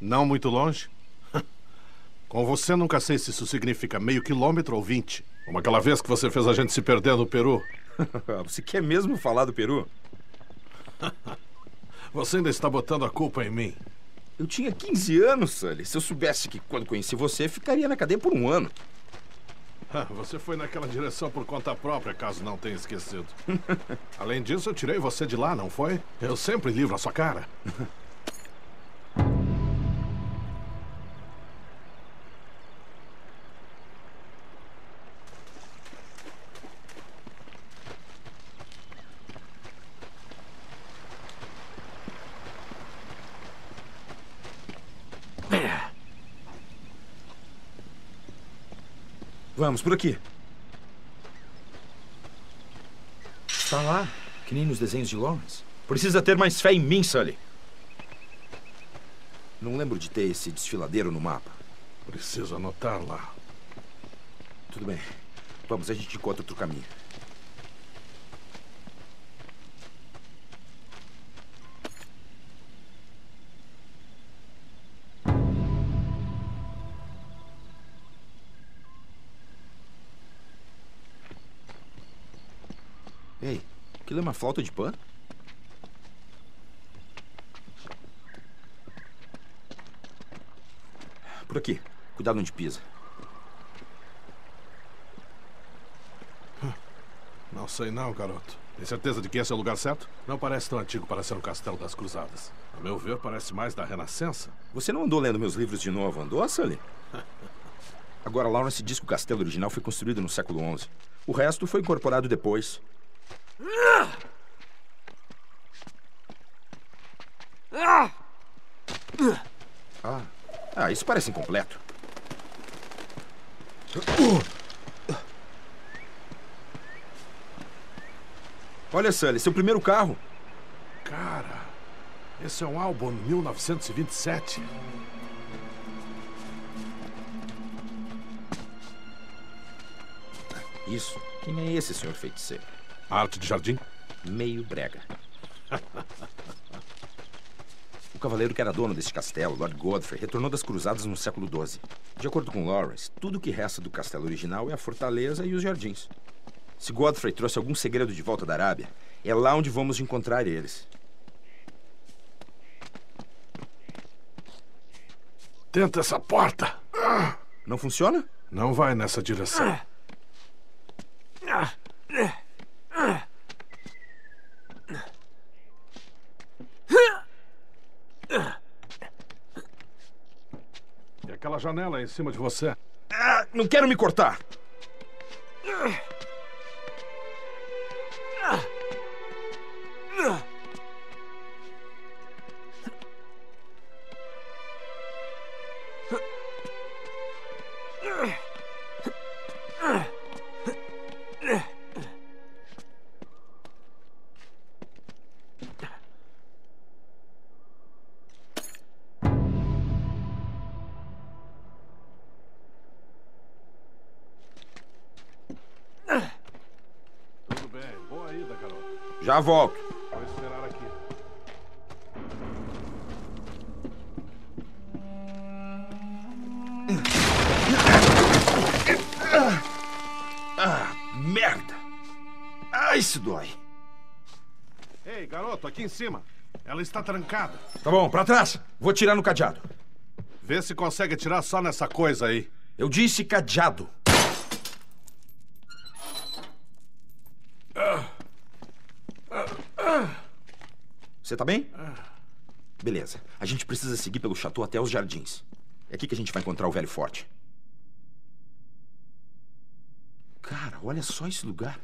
Não muito longe? Com você, nunca sei se isso significa meio quilômetro ou vinte. Como aquela vez que você fez a gente se perder no Peru. você quer mesmo falar do Peru? você ainda está botando a culpa em mim. Eu tinha 15 anos, Sully. Se eu soubesse que quando conheci você, ficaria na cadeia por um ano. Você foi naquela direção por conta própria, caso não tenha esquecido. Além disso, eu tirei você de lá, não foi? Eu sempre livro a sua cara. Vamos, por aqui. Está lá, que nem nos desenhos de Lawrence. Precisa ter mais fé em mim, Sully. Não lembro de ter esse desfiladeiro no mapa. Preciso anotar lá. Tudo bem. Vamos, a gente encontra outro caminho. Uma flauta de pano? Por aqui. Cuidado onde pisa. Não sei não, garoto. Tem certeza de que esse é o lugar certo? Não parece tão antigo para ser o Castelo das Cruzadas. A meu ver, parece mais da Renascença. Você não andou lendo meus livros de novo, andou, Sully? Agora, Lawrence diz que o castelo original foi construído no século XI. O resto foi incorporado depois. Ah, ah isso parece incompleto. Olha, Sully, seu primeiro carro. Cara, esse é um álbum 1927. Isso. Quem é esse, senhor feiticeiro? Arte de jardim? Meio brega. o cavaleiro que era dono deste castelo, Lord Godfrey, retornou das cruzadas no século XII. De acordo com Lawrence, tudo o que resta do castelo original é a fortaleza e os jardins. Se Godfrey trouxe algum segredo de volta da Arábia, é lá onde vamos encontrar eles. Tenta essa porta. Não funciona? Não vai nessa direção. E aquela janela em cima de você? Ah, não quero me cortar. Já volto. Vou esperar aqui. Ah, merda. Ah, isso dói. Ei, garoto, aqui em cima. Ela está trancada. Tá bom, pra trás. Vou tirar no cadeado. Vê se consegue tirar só nessa coisa aí. Eu disse cadeado. Você tá bem? Beleza. A gente precisa seguir pelo chateau até os jardins. É aqui que a gente vai encontrar o velho forte. Cara, olha só esse lugar.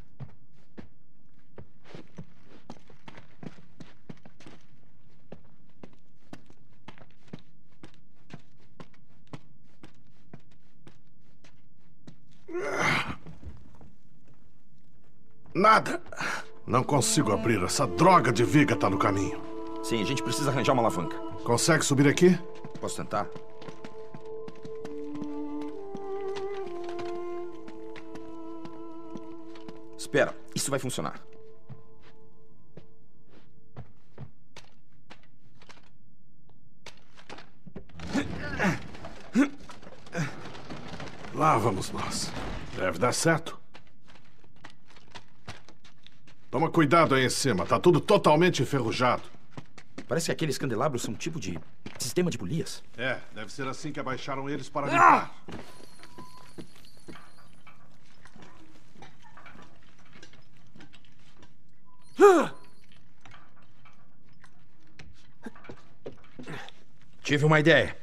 Nada. Não consigo abrir. Essa droga de viga tá no caminho. Sim, a gente precisa arranjar uma alavanca. Consegue subir aqui? Posso tentar? Espera, isso vai funcionar. Lá vamos nós. Deve dar certo. Toma cuidado aí em cima, tá tudo totalmente enferrujado. Parece que aqueles candelabros são um tipo de sistema de polias. É, deve ser assim que abaixaram eles para limpar. Tive uma ideia.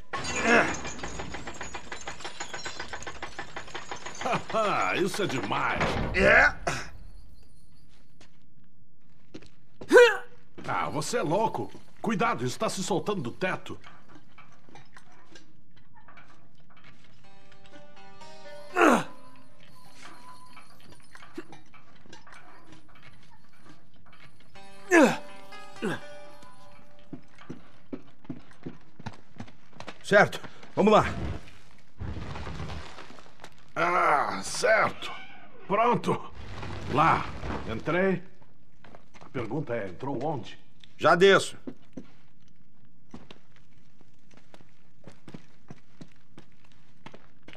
Ah, isso é demais. É? Ah, você é louco. Cuidado, está se soltando do teto. Certo. Vamos lá. Ah, certo. Pronto. Lá, entrei. Pergunta é: entrou onde? Já desço.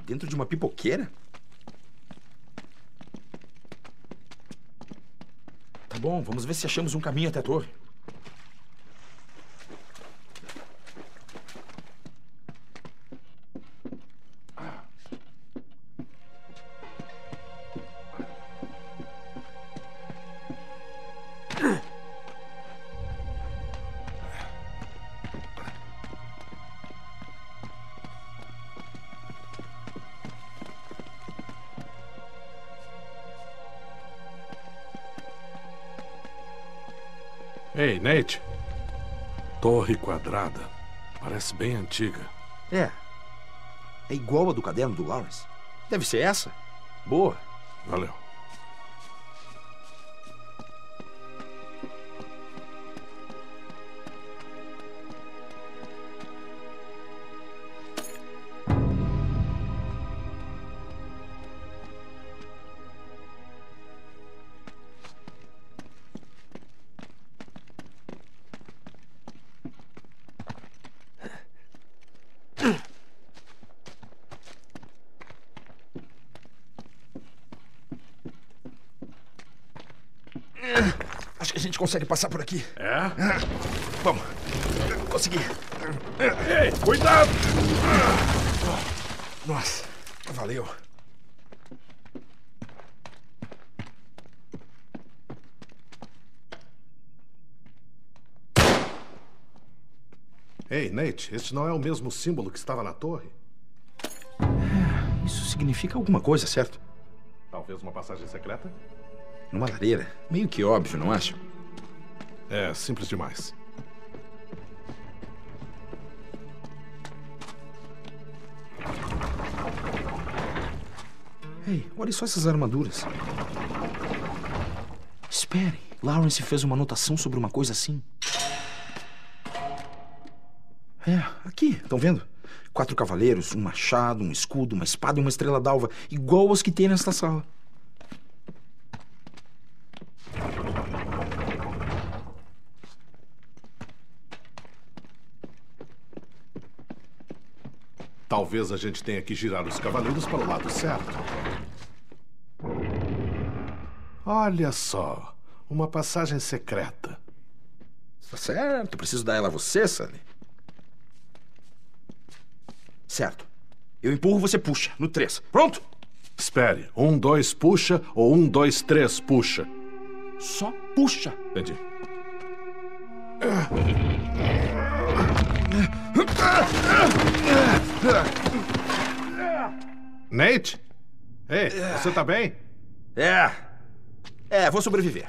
Dentro de uma pipoqueira? Tá bom, vamos ver se achamos um caminho até a torre. Ei, Nate. Torre quadrada. Parece bem antiga. É. É igual a do caderno do Lawrence. Deve ser essa. Boa. Valeu. Acho que a gente consegue passar por aqui. É? Vamos. Consegui. Ei, cuidado! Nossa, valeu. Ei, Nate, este não é o mesmo símbolo que estava na torre? Isso significa alguma coisa, certo? Talvez uma passagem secreta? Numa lareira. Meio que óbvio, não acha? É, simples demais. Ei, olhe só essas armaduras. Espere. Lawrence fez uma anotação sobre uma coisa assim. É, aqui, estão vendo? Quatro cavaleiros, um machado, um escudo, uma espada e uma estrela d'alva, igual aos que tem nesta sala. Talvez a gente tenha que girar os cavaleiros para o lado certo. Olha só, uma passagem secreta. Tá certo, preciso dar ela a você, Sully. Certo. Eu empurro, você puxa. No três. Pronto? Espere, um, dois, puxa ou um, dois, três, puxa. Só puxa. Entendi. Nate? Ei, você tá bem? É. É, vou sobreviver.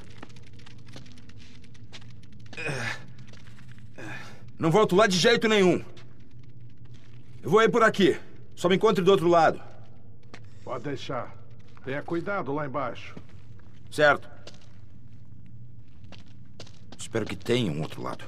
Não volto lá de jeito nenhum. Eu vou ir por aqui. Só me encontre do outro lado. Pode deixar. Tenha cuidado lá embaixo. Certo. Espero que tenha um outro lado.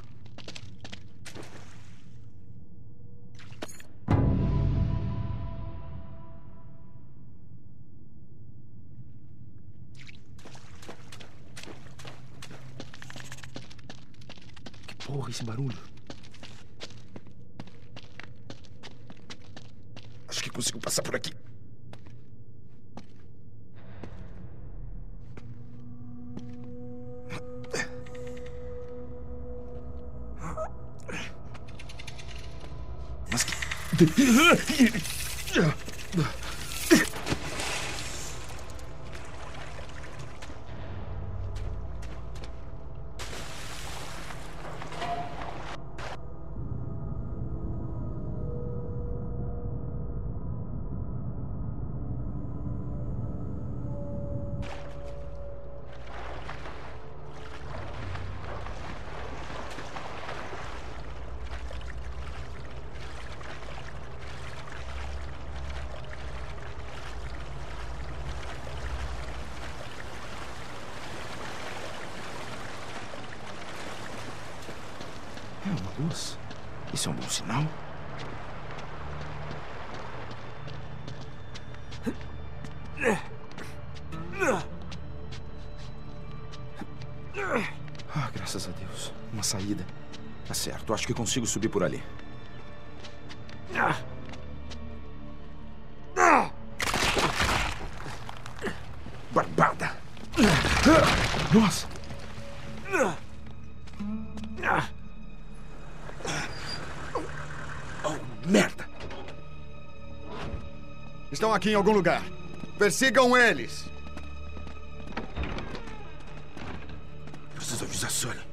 Isso é um bom sinal? Ah, graças a Deus. Uma saída. Tá certo, acho que consigo subir por ali. Estão aqui em algum lugar. Persigam eles. Preciso avisar Sully.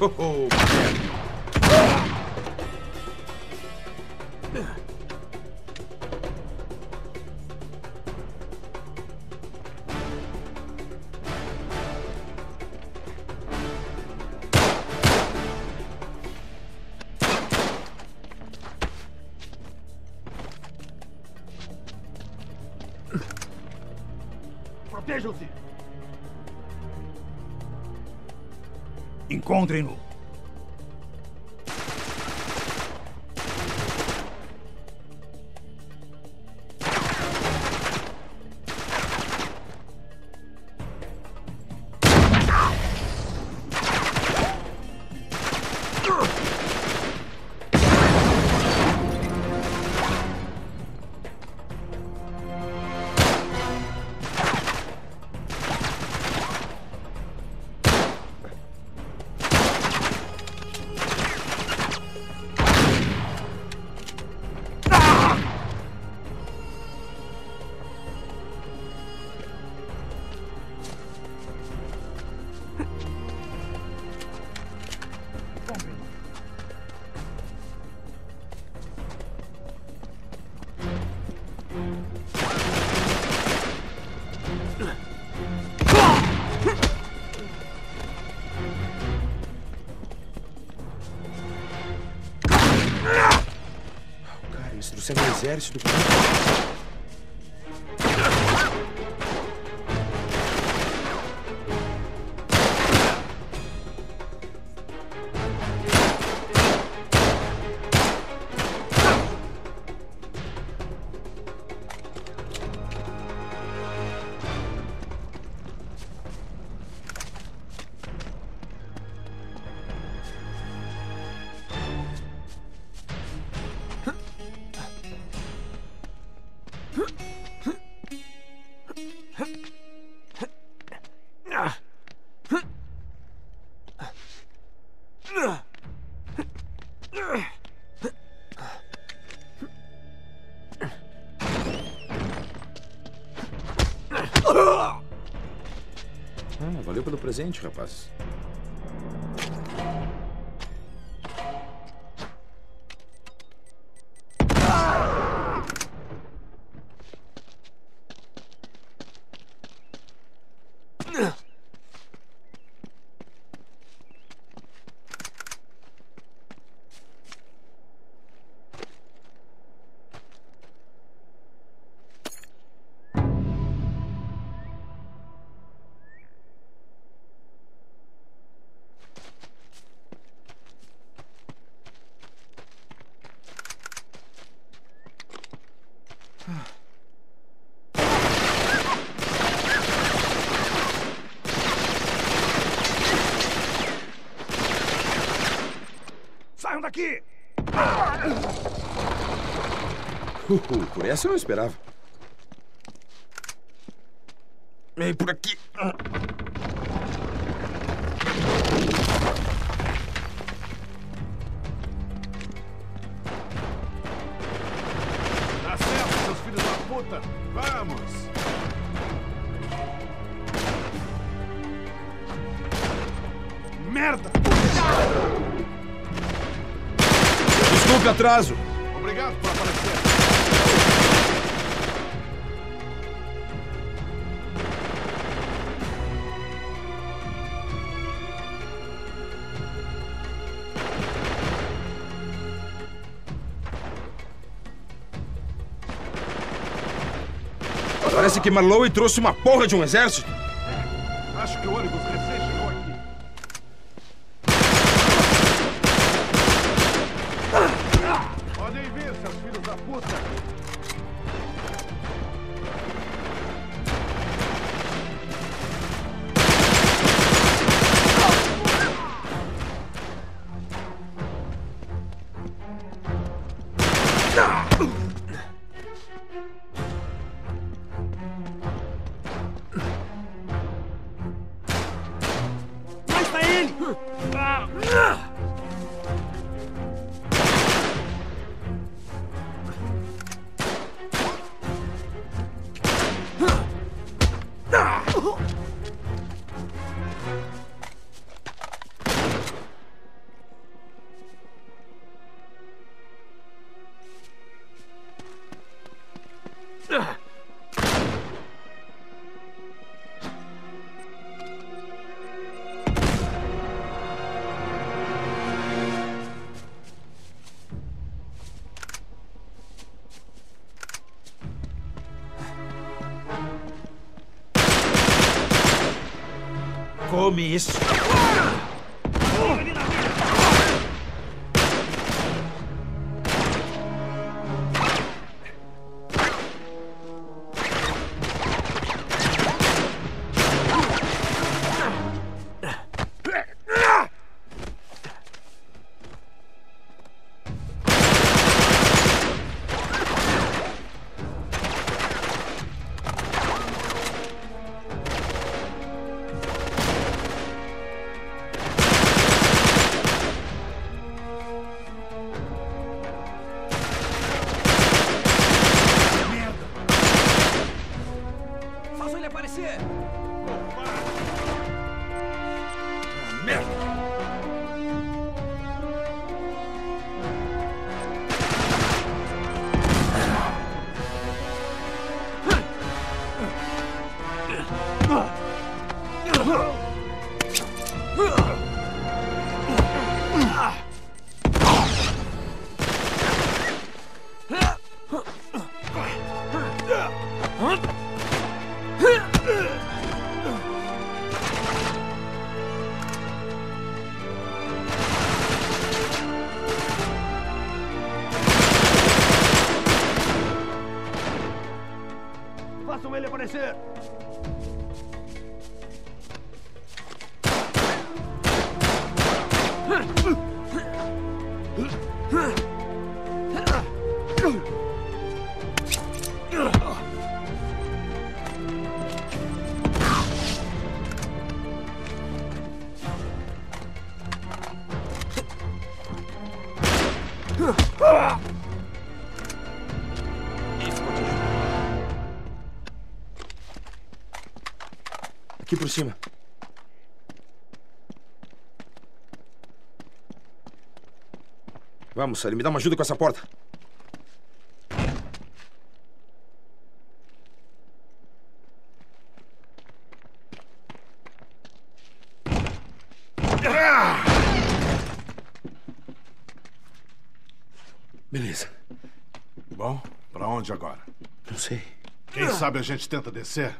Oh, man. Exército. Presente, rapaz. Daqui! Uhul, por essa eu não esperava. Vem por aqui. Atraso. Obrigado por aparecer. Parece que Marlowe trouxe uma porra de um exército. Acho que o ônibus Come favorecer. Vamos, Sully, me dá uma ajuda com essa porta. Beleza. Bom, pra onde agora? Não sei. Quem sabe a gente tenta descer?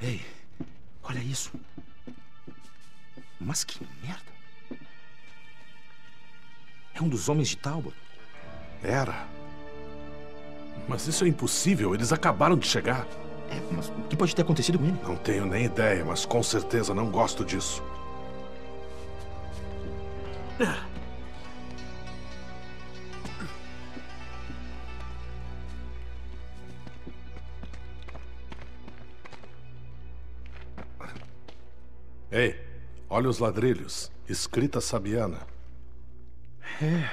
Ei, olha isso. Mas que merda. É um dos homens de Talbot. Era. Mas isso é impossível. Eles acabaram de chegar. É, mas o que pode ter acontecido com ele? Não tenho nem ideia, mas com certeza não gosto disso. Ei, olha os ladrilhos. Escrita sabiana. É,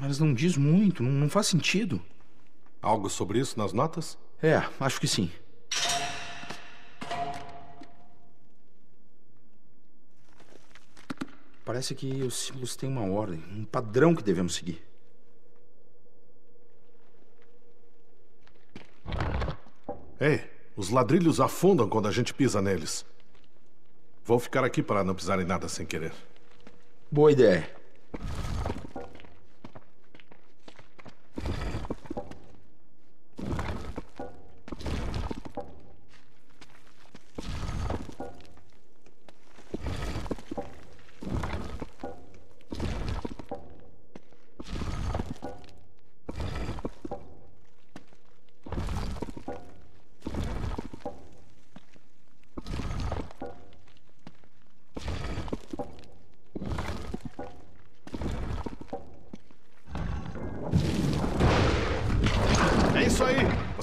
mas não diz muito, não, faz sentido. Algo sobre isso nas notas? É, acho que sim. Parece que os símbolos têm uma ordem, um padrão que devemos seguir. Ei, os ladrilhos afundam quando a gente pisa neles. Vou ficar aqui para não pisar em nada sem querer. Boa ideia.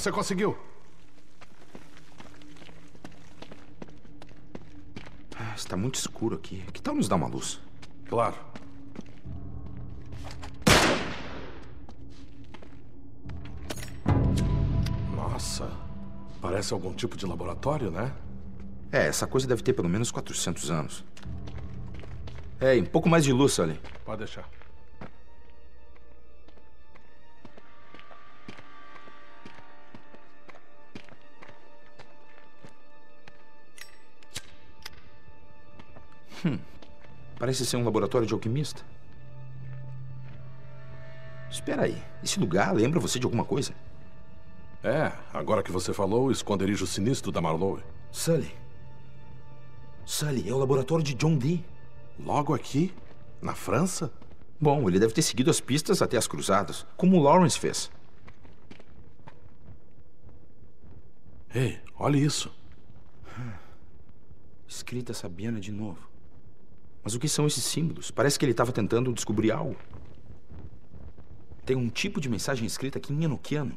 Você conseguiu! Ah, Está muito escuro aqui. Que tal nos dar uma luz? Claro. Nossa, parece algum tipo de laboratório, né? É, essa coisa deve ter pelo menos 400 anos. Ei, um pouco mais de luz, Sully. Pode deixar. Parece ser um laboratório de alquimista. Espera aí, esse lugar lembra você de alguma coisa? É, agora que você falou, o esconderijo sinistro da Marlowe. Sully. Sully, é o laboratório de John Dee. Logo aqui? Na França? Bom, ele deve ter seguido as pistas até as cruzadas, como o Lawrence fez. Ei, olha isso. Escrita sabiana de novo. Mas o que são esses símbolos? Parece que ele estava tentando descobrir algo. Tem um tipo de mensagem escrita aqui em enoquiano.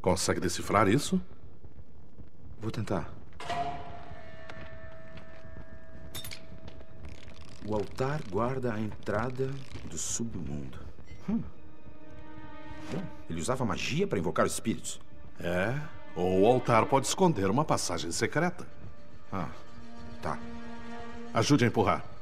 Consegue decifrar isso? Vou tentar. O altar guarda a entrada do submundo. Hum. Ele usava magia para invocar os espíritos. É, ou o altar pode esconder uma passagem secreta. Ah, tá. Ajude a empurrar.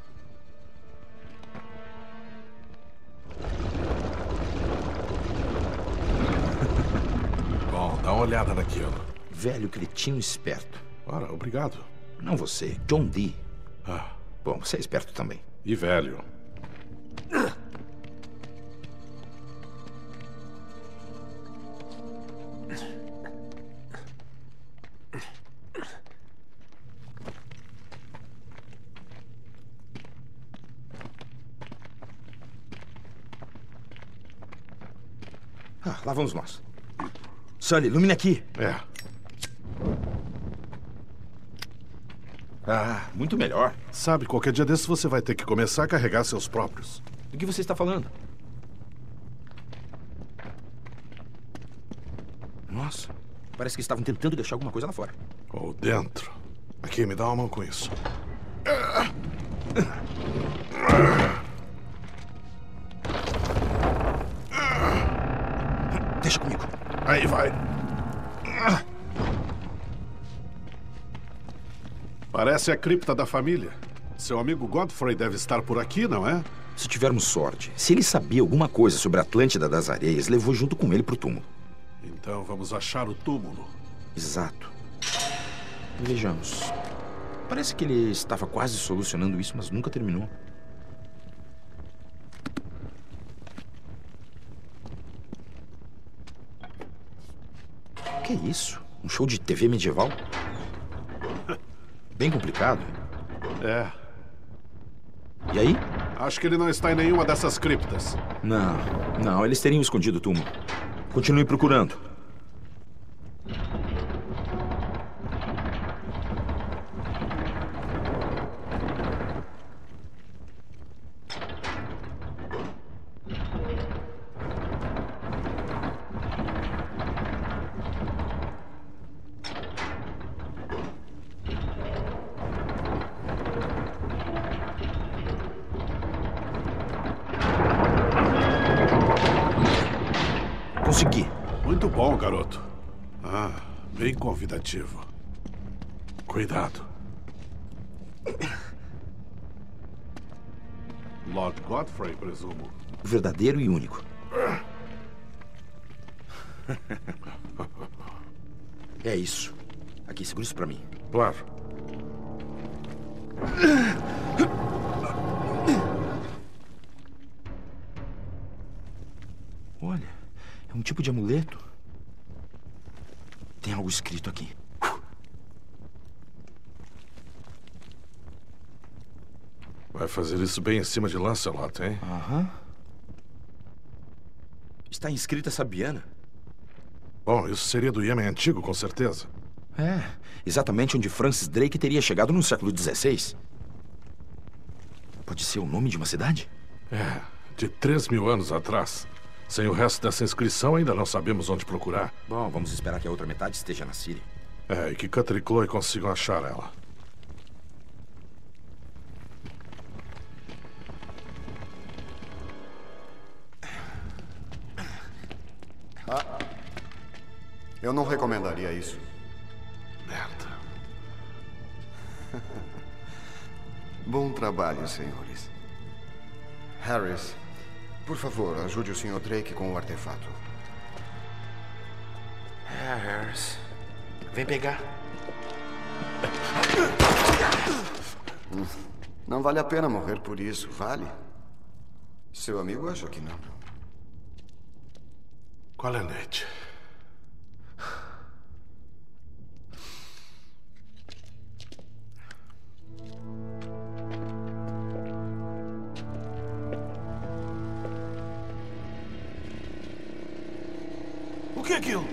Bom, dá uma olhada naquilo. Velho cretino esperto. Ora, obrigado. Não você, John Dee. Ah, Bom, você é esperto também. e velho. Ah, lá vamos nós. Sully, ilumine aqui. É. Ah, muito melhor. Sabe, qualquer dia desses você vai ter que começar a carregar seus próprios. Do que você está falando? Nossa, parece que estavam tentando deixar alguma coisa lá fora. Ou dentro. Aqui, me dá uma mão com isso. Deixa Parece a cripta da família. Seu amigo Godfrey deve estar por aqui, não é? Se tivermos sorte, se ele sabia alguma coisa sobre a Atlântida das Areias, levou junto com ele pro túmulo. Então vamos achar o túmulo. Exato. Vejamos. Parece que ele estava quase solucionando isso, mas nunca terminou. O que é isso? Um show de TV medieval? Bem complicado. É. E aí? Acho que ele não está em nenhuma dessas criptas. Não, não, eles teriam escondido o túmulo. Continue procurando. Convidativo. Cuidado. Lord Godfrey, presumo. Verdadeiro e único. É isso. Aqui, segura isso pra mim. Claro. Olha, é um tipo de amuleto. Algo escrito aqui. Vai fazer isso bem em cima de Lancelot, hein? Aham. Está inscrita Sabiana. Bom, isso seria do Iêmen antigo, com certeza. É, exatamente onde Francis Drake teria chegado no século XVI. Pode ser o nome de uma cidade? É, de 3 mil anos atrás. Sem o resto dessa inscrição, ainda não sabemos onde procurar. Bom, vamos esperar que a outra metade esteja na Síria. É, e que Cutter e Chloe consigam achar ela. Eu não recomendaria isso. Merda. Bom trabalho, senhores. Harris, por favor, ajude o Sr. Drake com o artefato. É, Harris. Vem pegar. Não vale a pena morrer por isso, vale? Seu amigo acha que não. Qual é a net? O que é aquilo?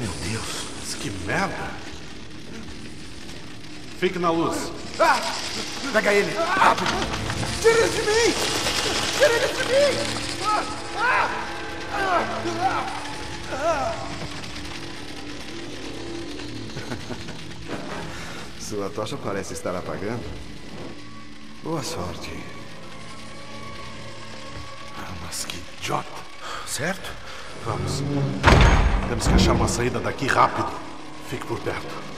Meu Deus. Mas que merda! Fique na luz. Pega ele! Tira ele de mim! Tira ele de mim! Sua tocha parece estar apagando. Boa sorte. Ah, mas que idiota. Certo? Vamos. Temos que achar uma saída daqui rápido. Fique por perto.